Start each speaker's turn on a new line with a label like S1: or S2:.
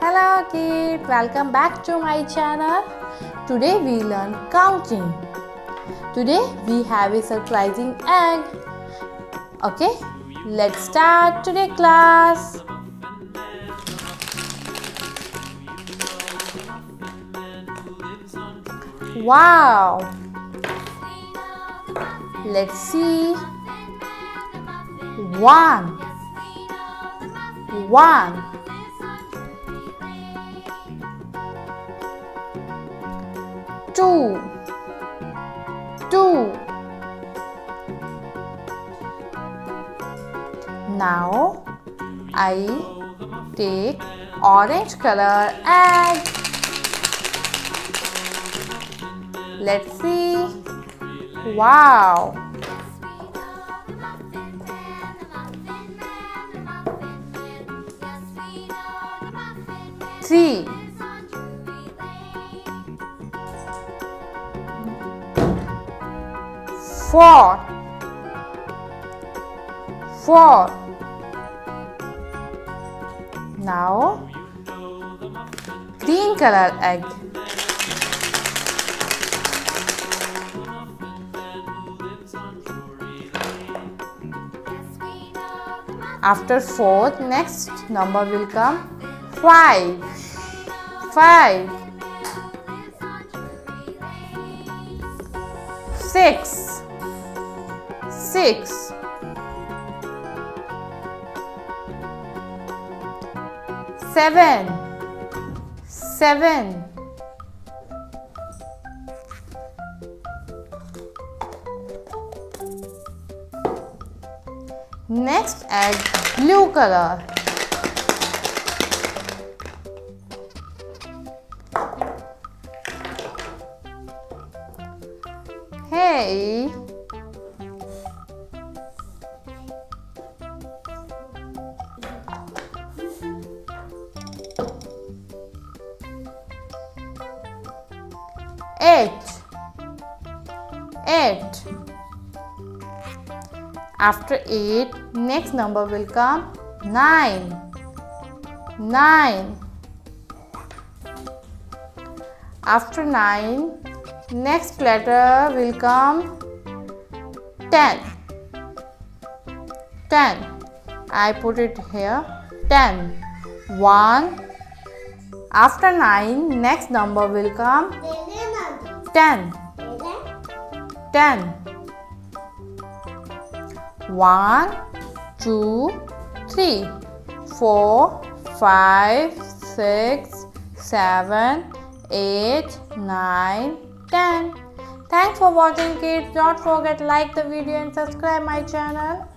S1: Hello kids, welcome back to my channel. Today we learn counting. Today we have a surprising egg. Okay, let's start today class. Wow! Let's see. One. One. Two. Two. Now I take orange color egg. Let's see. Wow. Three. Four. Four. Now green color egg. After fourth, next number will come five. Five. Six. Six. Seven. Seven. Next add blue color. Hey. Eight. Eight. After 8, next number will come 9. 9. After 9, next letter will come 10. 10. I put it here 10. 1. After 9, next number will come 10. 10. One, two, three, four, five, six, seven, eight, nine, ten. Thanks for watching kids. Don't forget like the video and subscribe my channel.